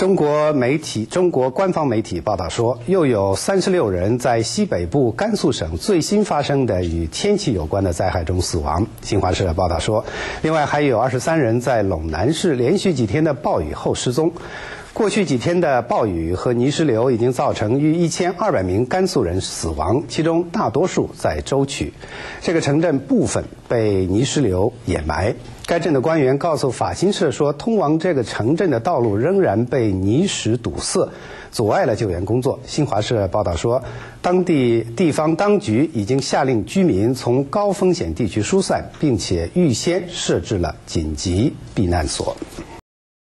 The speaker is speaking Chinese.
中国媒体、中国官方媒体报道说，又有三十六人在西北部甘肃省最新发生的与天气有关的灾害中死亡。新华社报道说，另外还有二十三人在陇南市连续几天的暴雨后失踪。过去几天的暴雨和泥石流已经造成逾一千二百名甘肃人死亡，其中大多数在舟曲。这个城镇部分被泥石流掩埋。该镇的官员告诉法新社说，通往这个城镇的道路仍然被泥石堵塞，阻碍了救援工作。新华社报道说，当地地方当局已经下令居民从高风险地区疏散，并且预先设置了紧急避难所。